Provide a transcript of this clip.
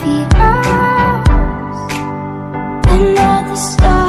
feels. Another star.